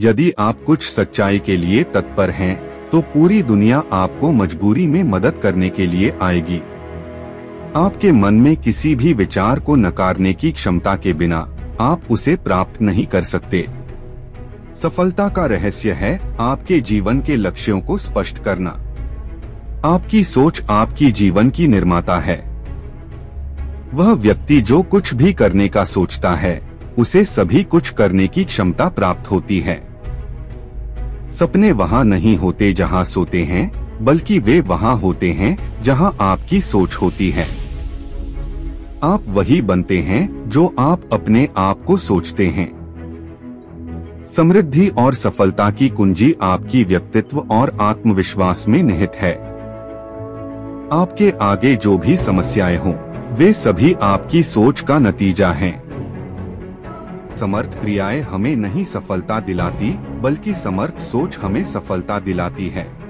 यदि आप कुछ सच्चाई के लिए तत्पर हैं, तो पूरी दुनिया आपको मजबूरी में मदद करने के लिए आएगी। आपके मन में किसी भी विचार को नकारने की क्षमता के बिना आप उसे प्राप्त नहीं कर सकते। सफलता का रहस्य है आपके जीवन के लक्ष्यों को स्पष्ट करना। आपकी सोच आपकी जीवन की निर्माता है। वह व्यक्ति जो कुछ भी करने का सोचता है उसे सभी कुछ करने की क्षमता प्राप्त होती है। सपने वहाँ नहीं होते जहाँ सोते हैं बल्कि वे वहाँ होते हैं जहाँ आपकी सोच होती है। आप वही बनते हैं जो आप अपने आप को सोचते हैं। समृद्धि और सफलता की कुंजी आपकी व्यक्तित्व और आत्मविश्वास में निहित है। आपके आगे जो भी समस्याएँ हों, वे सभी आपकी सोच का नतीजा हैं। समर्थ क्रियाएँ हमें नहीं सफलता दिलाती बल्कि समर्थ सोच हमें सफलता दिलाती है।